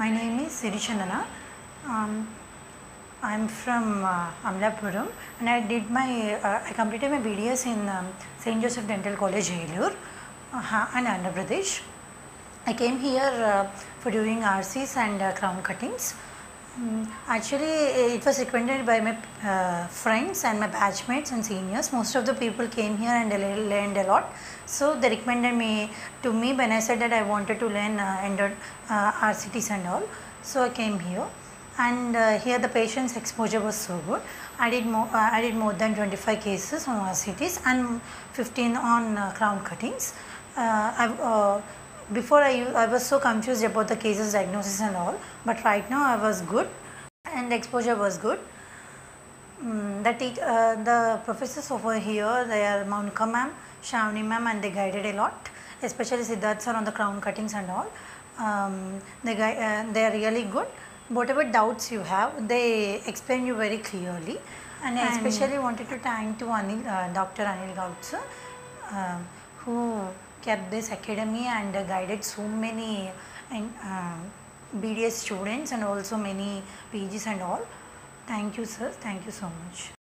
My name is Siri Chandana. Um, I'm from uh, Amlapuram and I did my, uh, I completed my BDS in um, St. Joseph Dental College, Helur uh, and Andhra Pradesh. I came here uh, for doing RCs and uh, crown cuttings. Mm, actually, it was recommended by my uh, friends and my batchmates and seniors. Most of the people came here and learned a lot. So they recommended me to me when I said that I wanted to learn uh, uh, RCTs and all. So I came here, and uh, here the patient's exposure was so good. I did more. Uh, I did more than 25 cases on RCTs and 15 on uh, crown cuttings. Uh, I've, uh, before I, I was so confused about the cases diagnosis and all, but right now I was good, and the exposure was good. Mm, the, teach, uh, the professors over here, they are Monica ma'am, Shavni ma'am, and they guided a lot, especially Siddharth sir on the crown cuttings and all. Um, they, gui- uh, they are really good. Whatever doubts you have, they explain you very clearly. And I especially wanted to thank to Anil, uh, Dr. Anil Gaut sir, um, who kept this academy and uh, guided so many and, um, BDS students and also many PGs and all. Thank you, sir. Thank you so much.